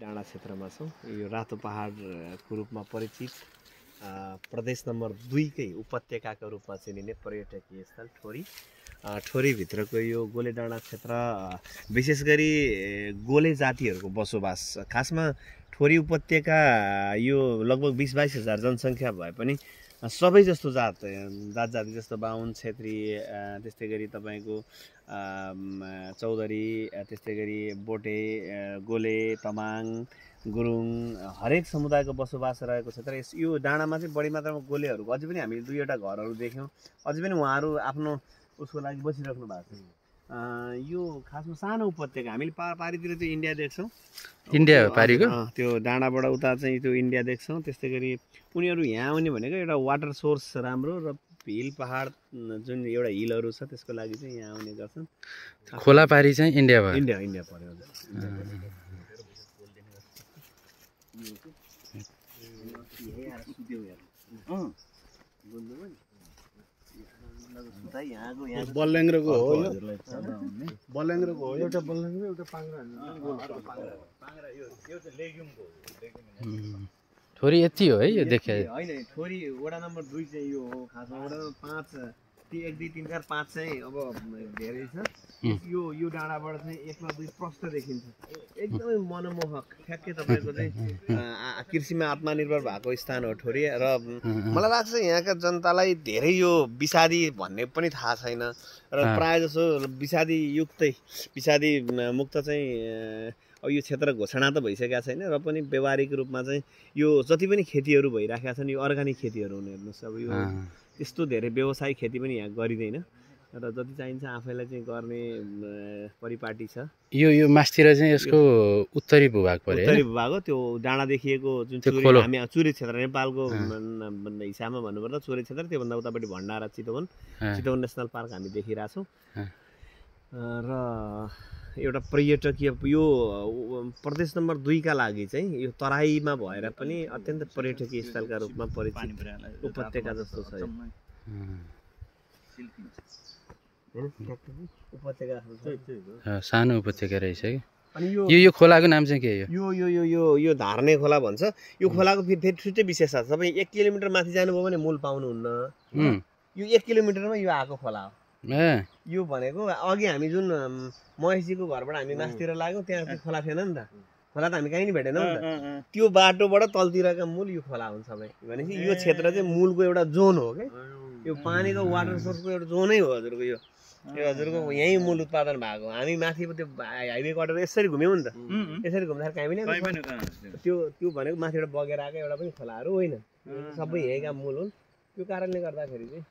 डाँडा क्षेत्रमा छौँ। यो रातो पहाडको रूपमा परिचित प्रदेश नम्बर दुईकै उपत्यकाको रूपमा चिनिने पर्यटकीय स्थल ठोरी। ठोरीभित्रको यो गोले डाँडा क्षेत्र विशेष गरी गोले जातिहरूको बसोबास। खासमा ठोरी उपत्यका यो लगभग बिस बाइस हजार जनसङ्ख्या भए पनि सबै जस्तो जात जात जाति जस्तो बाहुन छेत्री त्यस्तै गरी तपाईँको चौधरी त्यस्तै गरी बोटे गोले तमाङ गुरुङ हरेक समुदायको बसोबास रहेको क्षेत्र यस यो डाँडामा चाहिँ बढी मात्रामा गोलेहरूको अझै पनि हामीले दुईवटा घरहरू देख्यौँ। अझै पनि उहाँहरू आफ्नो उसको लागि बसिराख्नु भएको छ। यो खासमा सानो उपत्यका हामीले पा पारितिर चाहिँ इन्डिया देख्छौँ। इन्डिया हो पारिको? अँ, त्यो डाँडाबाट उता चाहिँ त्यो इन्डिया देख्छौँ। त्यस्तै गरी उनीहरू यहाँ आउने भनेको एउटा वाटर सोर्स राम्रो र हिल पहाड जुन एउटा हिलहरू छ त्यसको लागि चाहिँ यहाँ आउने गर्छन्। खोला पारी चाहिँ इन्डिया भयो? इन्डिया इन्डिया पऱ्यो हजुर। बल्याङ्ग्रोको हो यो। बल्याङ्ग्रोको हो एउटा बल्याङ्ग्रो एउटा पाङ्ग्रा उम्, थोरै यति हो है यो देखे होइन छोरी वडा नम्बर दुई चाहिँ यो हो खासमा वडा नम्बर पाँच ती एक दुई तिन चार पाँच चाहिँ अब धेरै छ। यो यो डाँडाबाट चाहिँ एकमा दुई प्रष्ट देखिन्छ। एकदमै मनमोहक ठ्याक्कै तपाईँको चाहिँ कृषिमा आत्मनिर्भर भएको स्थान हो ठोरी। र मलाई लाग्छ यहाँका जनतालाई धेरै यो विषादी भन्ने पनि थाहा छैन। र। प्रायः जसो विषादी युक्तै विषादी मुक्त चाहिँ अब यो क्षेत्र घोषणा त भइसकेका छैन र पनि व्यवहारिक रूपमा चाहिँ यो जति पनि खेतीहरू भइराखेका छन् यो अर्ग्यानिक खेतीहरू हुने हेर्नुहोस्। अब यो त्यस्तो धेरै व्यवसायिक खेती पनि यहाँ गरिँदैन। र जति चाहिन्छ आफैलाई चाहिँ गर्ने परिपाटी छ। यो यो मासतिर चाहिँ यसको उत्तरी भूभाग पऱ्यो उत्तरी भूभाग हो। त्यो डाँडा देखिएको जुन। हामी चुरे क्षेत्र नेपालको हिसाबमा भन्नुपर्दा चुरे क्षेत्र त्योभन्दा उतापट्टि भण्डारा चितवन। चितवन नेसनल पार्क हामी देखिरहेछौँ र एउटा पर्यटकीय यो प्रदेश नम्बर दुईका लागि चाहिँ यो तराईमा भएर पनि अत्यन्त पर्यटकीय स्थलका रूपमा परिचित उपत्यका जस्तो छ सानो उपत्यका रहेछ कि? यो यो खोलाको नाम चाहिँ के हो यो? यो यो यो यो धार्ने खोला भन्छ। यो खोलाको फेरि फेरि छुट्टै विशेषता छ। तपाईँ एक किलोमिटर माथि जानुभयो भने मूल पाउनुहुन्न। यो एक किलोमिटरमा यो आएको खोला हो। ए। यो भनेको अघि हामी जुन महेशजीको घरबाट हामी मासतिर लाग्यौँ त्यहाँ त्यो खोला थिएन नि त। खोला त हामी कहीँ नि भेटेनौँ नि त। त्यो बाटोबाट तलतिरका मूल यो खोला हुन् सबै भनेपछि यो क्षेत्र चाहिँ मूलको एउटा जोन हो क्या यो पानीको वाटर सोर्सको एउटा जोनै हो हजुरको यो। यो हजुरको यहीँ मूल उत्पादन भएको। हामी माथि त्यो हाइवे कटेर यसरी घुम्यौँ नि त। यसरी घुम्दाखेरि कहीँ पनि त्यो त्यो भनेको माथिबाट बगेर आएको एउटा पनि खोलाहरू होइन। सबै यहीँका मूल हुन्। त्यो कारणले गर्दाखेरि चाहिँ